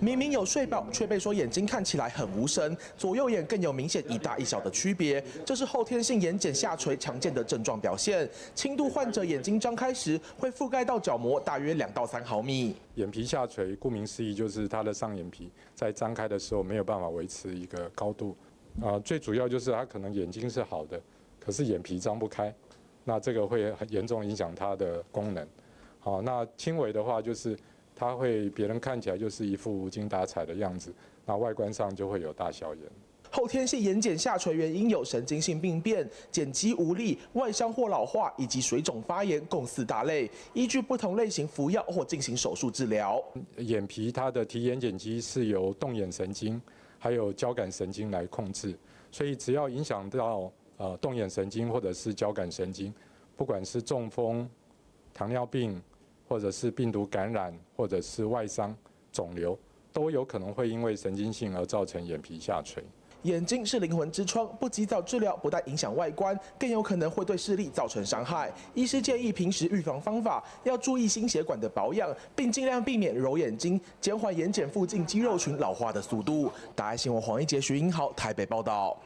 明明有睡饱，却被说眼睛看起来很无神，左右眼更有明显一大一小的区别，这是后天性眼睑下垂常见的症状表现。轻度患者眼睛张开时，会覆盖到角膜大约两到三毫米。眼皮下垂，顾名思义就是它的上眼皮在张开的时候没有办法维持一个高度，啊，最主要就是他可能眼睛是好的，可是眼皮张不开，那这个会很严重影响它的功能。好，那轻微的话就是。它会别人看起来就是一副无精打采的样子，那外观上就会有大小眼。后天性眼睑下垂原因有神经性病变、睑肌无力、外伤或老化以及水肿发炎，共四大类。依据不同类型服药或进行手术治疗。眼皮它的提眼睑肌是由动眼神经还有交感神经来控制，所以只要影响到呃动眼神经或者是交感神经，不管是中风、糖尿病。或者是病毒感染，或者是外伤、肿瘤，都有可能会因为神经性而造成眼皮下垂。眼睛是灵魂之窗，不及早治疗，不但影响外观，更有可能会对视力造成伤害。医师建议平时预防方法要注意心血管的保养，并尽量避免揉眼睛，减缓眼睑附近肌肉群老化的速度。大爱新闻黄一杰、徐英豪台北报道。